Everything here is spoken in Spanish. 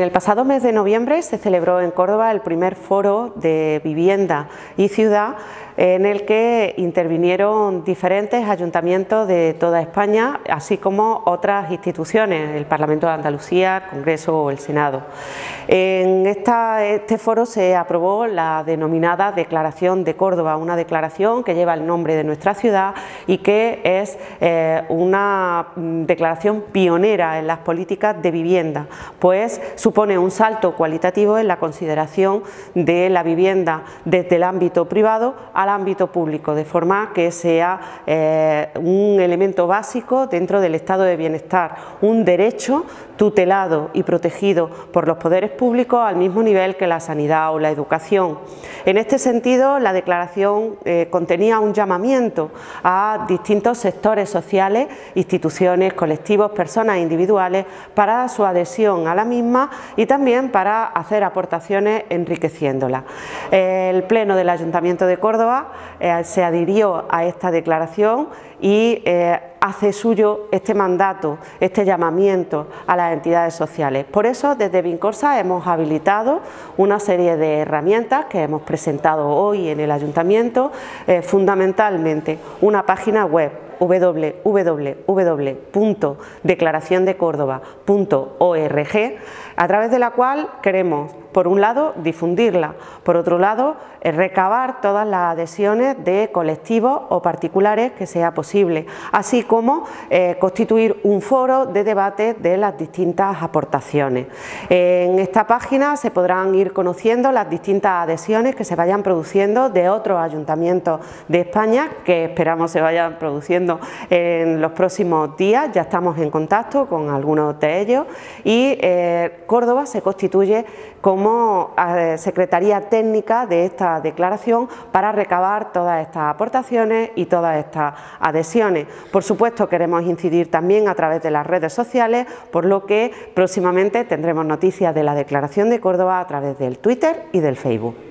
el pasado mes de noviembre se celebró en Córdoba el primer foro de vivienda y ciudad en el que intervinieron diferentes ayuntamientos de toda España, así como otras instituciones, el Parlamento de Andalucía, el Congreso o el Senado. En este foro se aprobó la denominada Declaración de Córdoba, una declaración que lleva el nombre de nuestra ciudad y que es eh, una declaración pionera en las políticas de vivienda, pues supone un salto cualitativo en la consideración de la vivienda desde el ámbito privado al ámbito público, de forma que sea eh, un elemento básico dentro del estado de bienestar, un derecho tutelado y protegido por los poderes públicos al mismo nivel que la sanidad o la educación. En este sentido, la declaración eh, contenía un llamamiento a distintos sectores sociales, instituciones, colectivos, personas individuales para su adhesión a la misma y también para hacer aportaciones enriqueciéndola. El Pleno del Ayuntamiento de Córdoba eh, se adhirió a esta declaración y eh, hace suyo este mandato, este llamamiento a las entidades sociales. Por eso, desde Vincorsa hemos habilitado una serie de herramientas que hemos presentado hoy en el Ayuntamiento, eh, fundamentalmente una página web www.declaraciondecórdoba.org a través de la cual queremos, por un lado, difundirla, por otro lado, eh, recabar todas las adhesiones de colectivos o particulares que sea posible, así como eh, constituir un foro de debate de las distintas aportaciones. En esta página se podrán ir conociendo las distintas adhesiones que se vayan produciendo de otros ayuntamientos de España, que esperamos se vayan produciendo en los próximos días, ya estamos en contacto con algunos de ellos y eh, Córdoba se constituye como eh, Secretaría Técnica de esta declaración para recabar todas estas aportaciones y todas estas adhesiones. Por supuesto queremos incidir también a través de las redes sociales, por lo que próximamente tendremos noticias de la declaración de Córdoba a través del Twitter y del Facebook.